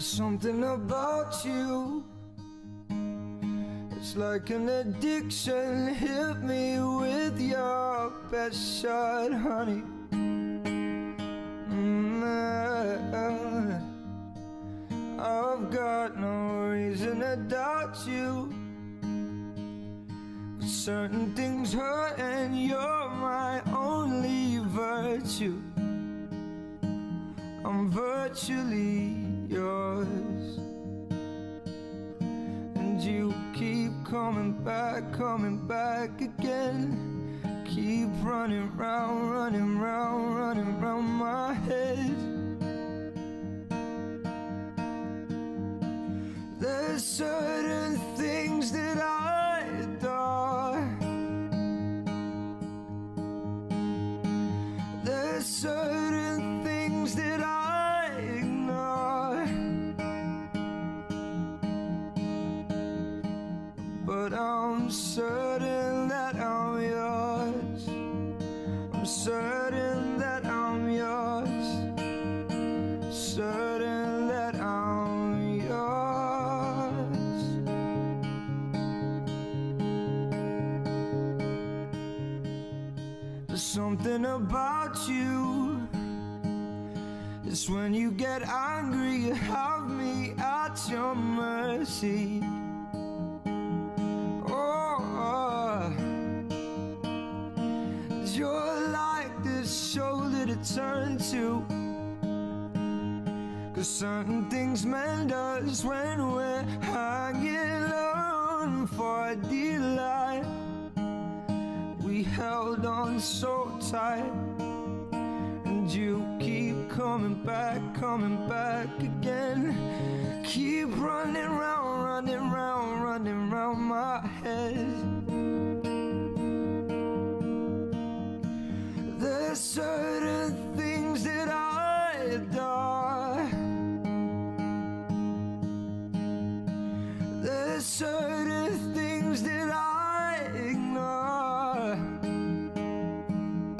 There's something about you. It's like an addiction. Hit me with your best shot, honey. Mm, I've got no reason to doubt you. But certain things hurt, and you're my only virtue. I'm virtually yours. And you keep coming back, coming back again. Keep running round, running round, running round my head. There's certain I'm certain that I'm yours. I'm certain that I'm yours. Certain that I'm yours. There's something about you. It's when you get angry, you have me at your mercy. You're like this shoulder to turn to. Cause certain things mend us when we're hanging on for dear life. We held on so tight, and you keep coming back, coming back again. Keep running round, running round, running round my head. There's certain things that I adore. There's certain things that I ignore.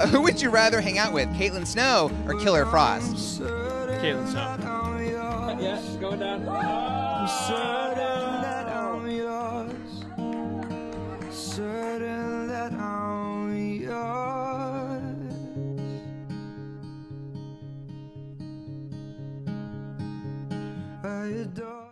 Who would you rather hang out with, Caitlin Snow or Killer Frost? Caitlin Snow. Yeah, going down. I'm I adore